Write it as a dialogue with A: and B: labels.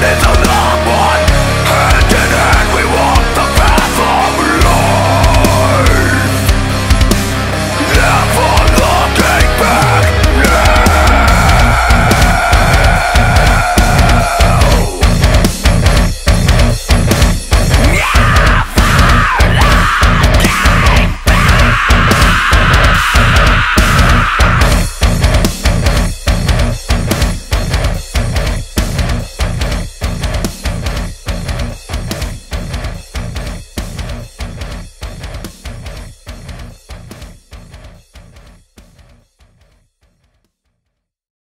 A: There's no law